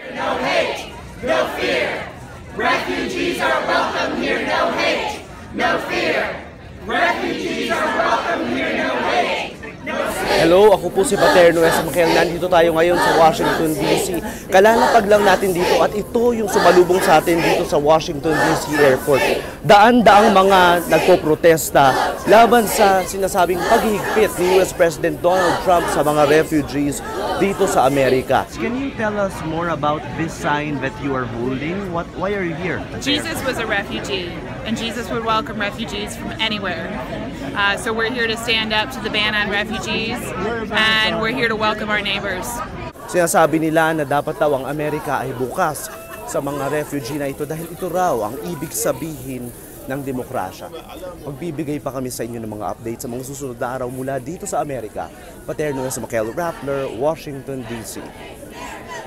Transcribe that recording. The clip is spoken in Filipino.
No hate, no fear. Refugees are welcome here, no hate, no fear. Refugees are welcome here, no hate. Hello, ako po si Paterno S. Makel. Nandito tayo ngayon sa Washington, D.C. Kalalapag lang natin dito at ito yung sumalubong sa atin dito sa Washington, D.C. Airport. Daan-daang mga nagpo-protesta laban sa sinasabing paghihigpit ni U.S. President Donald Trump sa mga refugees dito sa Amerika. Can you tell us more about this sign that you are holding? What, why are you here? Jesus was a refugee, and Jesus would welcome refugees from anywhere. Uh, so we're here to stand up to the ban on refugees, and we're here to welcome our neighbors. Sinasabi nila na dapat daw ang Amerika ay bukas sa mga refugee na ito dahil ito raw ang ibig sabihin ng demokrasya. Magbibigay pa kami sa inyo ng mga updates sa mga susunod na araw mula dito sa Amerika. Paterno sa Michael Rappler, Washington, D.C.